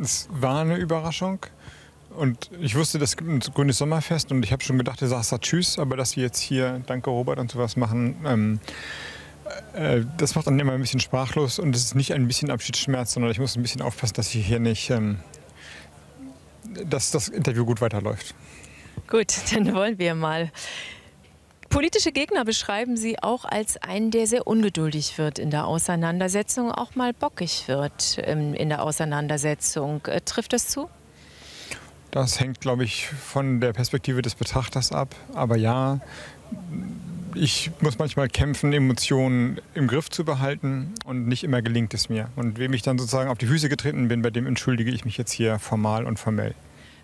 Es war eine Überraschung. Und ich wusste, das gibt ein grünes Sommerfest und ich habe schon gedacht, sagst da Tschüss, aber dass wir jetzt hier Danke Robert und sowas machen, ähm, äh, das macht dann immer ein bisschen sprachlos und es ist nicht ein bisschen Abschiedsschmerz, sondern ich muss ein bisschen aufpassen, dass ich hier nicht, ähm, dass das Interview gut weiterläuft. Gut, dann wollen wir mal. Politische Gegner beschreiben Sie auch als einen, der sehr ungeduldig wird in der Auseinandersetzung, auch mal bockig wird ähm, in der Auseinandersetzung. Äh, trifft das zu? Das hängt, glaube ich, von der Perspektive des Betrachters ab. Aber ja, ich muss manchmal kämpfen, Emotionen im Griff zu behalten und nicht immer gelingt es mir. Und wem ich dann sozusagen auf die Füße getreten bin, bei dem entschuldige ich mich jetzt hier formal und formell.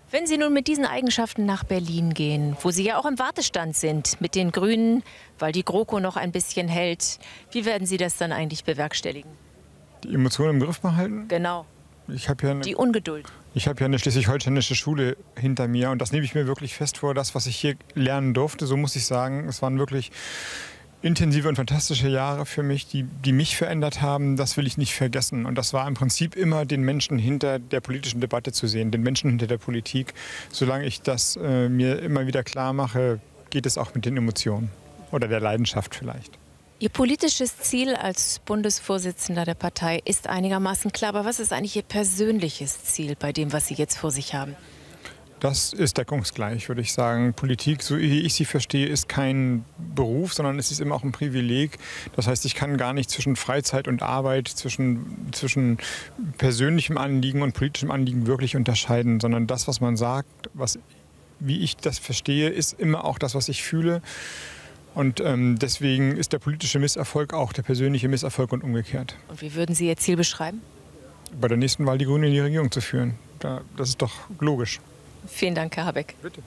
Wenn Sie nun mit diesen Eigenschaften nach Berlin gehen, wo Sie ja auch im Wartestand sind mit den Grünen, weil die GroKo noch ein bisschen hält, wie werden Sie das dann eigentlich bewerkstelligen? Die Emotionen im Griff behalten? Genau. Ich habe ja eine, Die Ungeduld. ich habe ja eine schleswig-holsteinische Schule hinter mir und das nehme ich mir wirklich fest vor, das, was ich hier lernen durfte. So muss ich sagen, es waren wirklich intensive und fantastische Jahre für mich, die, die mich verändert haben. Das will ich nicht vergessen. Und das war im Prinzip immer den Menschen hinter der politischen Debatte zu sehen, den Menschen hinter der Politik. Solange ich das äh, mir immer wieder klar mache, geht es auch mit den Emotionen oder der Leidenschaft vielleicht. Ihr politisches Ziel als Bundesvorsitzender der Partei ist einigermaßen klar, aber was ist eigentlich Ihr persönliches Ziel bei dem, was Sie jetzt vor sich haben? Das ist deckungsgleich, würde ich sagen. Politik, so wie ich sie verstehe, ist kein Beruf, sondern es ist immer auch ein Privileg. Das heißt, ich kann gar nicht zwischen Freizeit und Arbeit, zwischen, zwischen persönlichem Anliegen und politischem Anliegen wirklich unterscheiden, sondern das, was man sagt, was, wie ich das verstehe, ist immer auch das, was ich fühle. Und ähm, deswegen ist der politische Misserfolg auch der persönliche Misserfolg und umgekehrt. Und wie würden Sie Ihr Ziel beschreiben? Bei der nächsten Wahl die Grünen in die Regierung zu führen. Da, das ist doch logisch. Vielen Dank, Herr Habeck. Bitte.